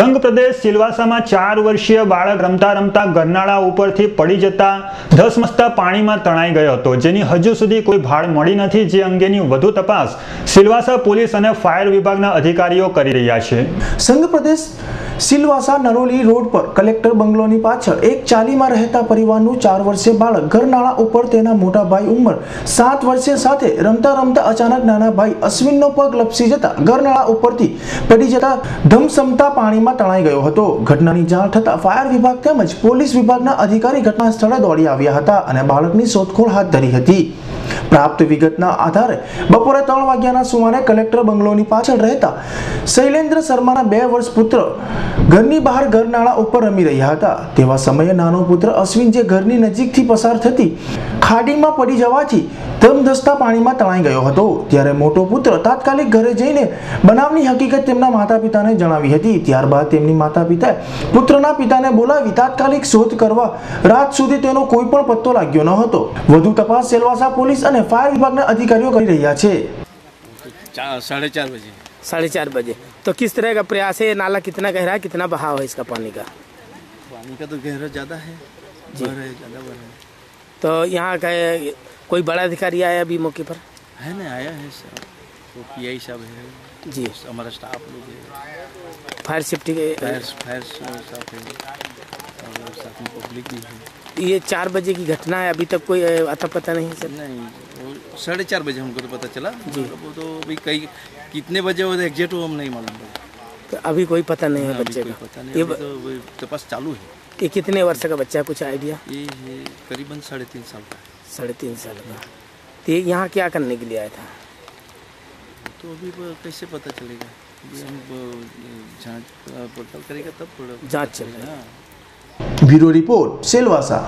સંઘ પ્રદેશ સિલવાસામાં ચાર વર્ષીય બાળક રમતા રમતા ગરનાળા ઉપરથી પડી જતા ધસમસતા પાણીમાં તણાઈ ગયો હતો, જેની હજુ સુધી કોઈ ભાળ મળી નથી, જે અંગેની વધુ તપાસ સિલવાસા પોલીસ અને ફાયર વિભાગના અધિકારીઓ કરી રહ્યા છે. સંઘ પ્રદેશ સિલવાસા નરોલી રોડ પર કલેક્ટર બંગલોની પાછળ એક ચાલીમાં રહેતા પરિવારનું ચાર વર્ષે બાળક ઘરનાળા ઉપર તેના મોટા ભાઈ ઉંમર સાત વર્ષે સાથે રમતા રમતા અચાનક નાના ભાઈ અશ્વિનનો પગ લપસી જતા ઘરનાળા ઉપરથી પડી જતા ધમસમતા પાણીમાં તણાઈ ગયો હતો. ઘટનાની જાણ થતાં ફાયર વિભાગ તેમજ પોલીસ વિભાગના અધિકારી ઘટના સ્થળે દોડી આવ્યા હતા અને બાળકની શોધખોળ હાથ ધરી હતી. પ્રાપ્ત વિગતના આધારે બપોરે ત્રણ વાગ્યાના સુમારે કલેક્ટર બંગલોની પાછળ રહેતા શૈલેન્દ્ર શર્માના બે વર્ષ પુત્ર ઘરની બહાર ઘરનાળા ઉપર રમી રહ્યા હતા. તેવા સમયે નાનો પુત્ર અશ્વિન જે ઘરની નજીકથી પસાર થતી ખાડીમાં પડી જવાથી ધમધસતા પાણીમાં તણાઈ ગયો હતો. ત્યારે મોટો પુત્ર તાત્કાલિક ઘરે જઈને બનાવની હકીકત તેમના માતા પિતાને જણાવી હતી. ત્યારબાદ તેમની માતા પિતાએ પુત્રના પિતાને બોલાવી તાત્કાલિક શોધ કરવા રાત સુધી તેનો કોઈ પણ પત્તો લાગ્યો ન હતો. વધુ તપાસ સેલવાસા પોલીસ અને ફાયર વિભાગના અધિકારીઓ કરી રહ્યા છે चार साढ़े चार बजे साढ़े चार बजे तो किस तरह का प्रयास है ये नाला कितना गहरा है कितना बहाव है इसका पानी का पानी का तो गहरा ज़्यादा है बढ़ है ज़्यादा बढ़ है तो यहाँ का कोई बड़ा अधिकारी आया अभी मौके पर है ना आया है सब तो पी आई साहब है जी हमारा स्टाफ लोग है फायर सेफ्टी के फायर फायर स्टाफ है और साथ में पब्लिक भी है ये चार बजे की घटना है अभी तक कोई अता पता नहीं सर। नहीं साढ़े चार बजे हमको तो पता चला। जी। वो तो अभी कई कितने बजे वो एग्जैक्ट वो हम नहीं मालूम तो अभी कोई पता नहीं है बच्चे का। पता ये नहीं अभी ब- तो तपास चालू है। ये कितने वर्ष का बच्चा है कुछ आइडिया? ये करीबन साढ़े तीन साल का। साढ़े तीन साल का। तो ये यहाँ क्या करने के लिए आया था? तो अभी कैसे पता चलेगा? जाँच पड़ताल करेगा तब थोड़ा। जाँच चल रही है। Bureau report সেলভাসা